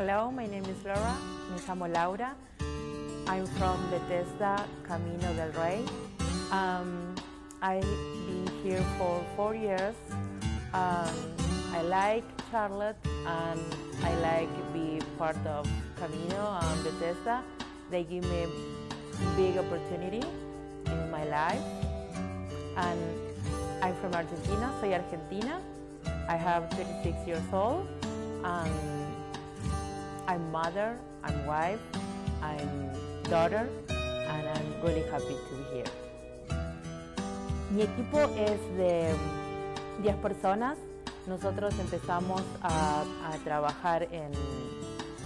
Hello, my name is Laura. Me llamo Laura. I'm from Bethesda, Camino del Rey. Um, I've been here for four years. Um, I like Charlotte and I like be part of Camino and Bethesda. They give me big opportunity in my life. And I'm from Argentina, soy argentina. I have 36 years old. And I'm mother, I'm wife, I'm daughter, and I'm really happy to be here. Mi equipo es de 10 personas. Nosotros empezamos a, a trabajar en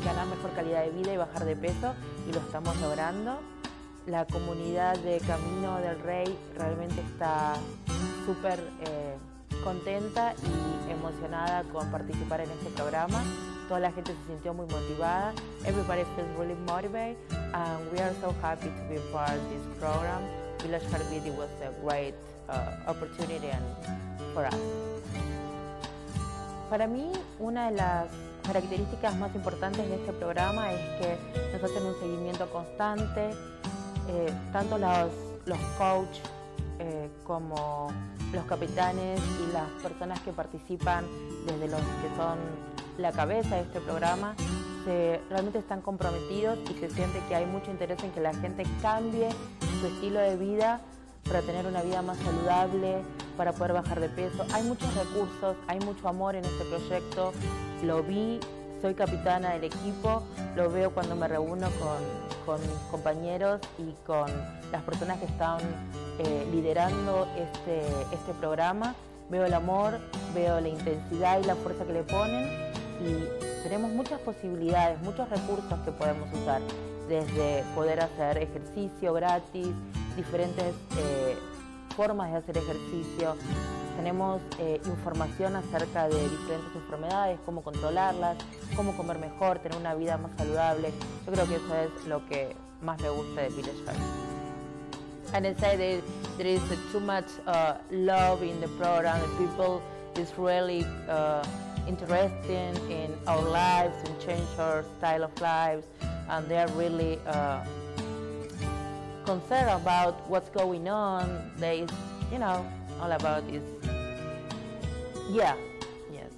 ganar mejor calidad de vida y bajar de peso y lo estamos logrando. La comunidad de Camino del Rey realmente está súper eh, contenta y emocionada con participar en este programa. Toda la gente se sintió muy motivada. Everybody feels really motivated and we are so happy to be part of this program. Village Heartbeat was a great uh, opportunity and for us. Para mí, una de las características más importantes de este programa es que nos hacen un seguimiento constante, eh, tanto los, los coach eh, como los capitanes y las personas que participan desde los que son la cabeza de este programa realmente están comprometidos y se siente que hay mucho interés en que la gente cambie su estilo de vida para tener una vida más saludable, para poder bajar de peso. Hay muchos recursos, hay mucho amor en este proyecto, lo vi, soy capitana del equipo, lo veo cuando me reúno con, mis compañeros y con las personas que están eh, liderando este, este programa. Veo el amor, veo la intensidad y la fuerza que le ponen y tenemos muchas posibilidades, muchos recursos que podemos usar, desde poder hacer ejercicio gratis, diferentes eh, formas de hacer ejercicio, tenemos eh, información acerca de diferentes enfermedades, cómo controlarlas, cómo comer mejor, tener una vida más saludable. Yo creo que eso es lo que más me gusta de Village Heart. And I say that there is too much uh, love in the program. People is really uh, interested in our lives and change our style of lives, and they are really uh, concerned about what's going on. They, you know, all about is yeah yes